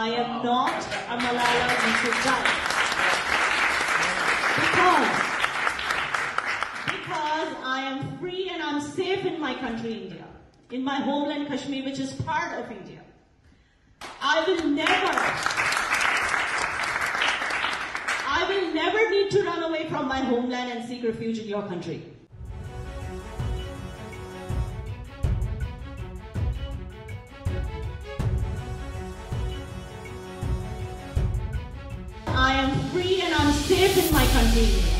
I am not a Malala Yousafzai. Because, because I am free and I'm safe in my country, India, in my homeland Kashmir, which is part of India. I will never, I will never need to run away from my homeland and seek refuge in your country. Am free and I'm safe in my country,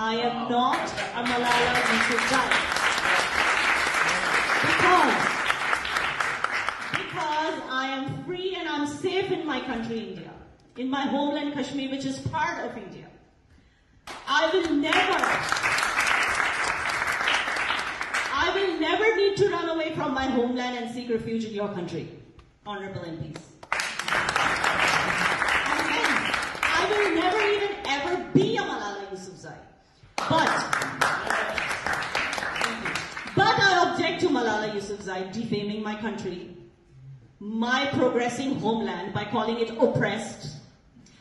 I am not a Malala Yousafzai. Because, because I am free and I'm safe in my country, India, in my homeland Kashmir, which is part of India. I will never, I will never need to run away from my homeland and seek refuge in your country, honorable MPs. And hence, I will never even ever be a Malala Yousafzai. But, but I object to Malala Yousafzai defaming my country, my progressing homeland by calling it oppressed.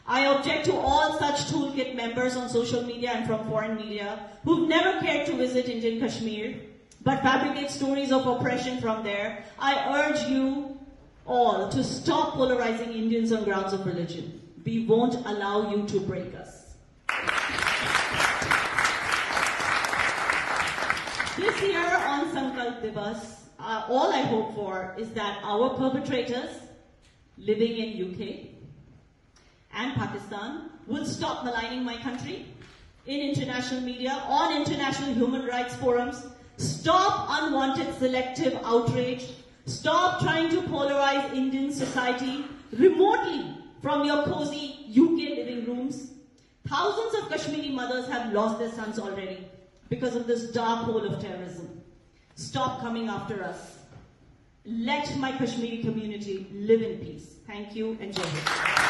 I object to all such toolkit members on social media and from foreign media who've never cared to visit Indian Kashmir, but fabricate stories of oppression from there. I urge you all to stop polarizing Indians on grounds of religion. We won't allow you to break us. This year on Sankalp Divas, uh, all I hope for is that our perpetrators living in UK and Pakistan will stop maligning my country in international media, on international human rights forums, stop unwanted selective outrage, stop trying to polarize Indian society remotely from your cozy UK living rooms. Thousands of Kashmiri mothers have lost their sons already because of this dark hole of terrorism. Stop coming after us. Let my Kashmiri community live in peace. Thank you and Jai.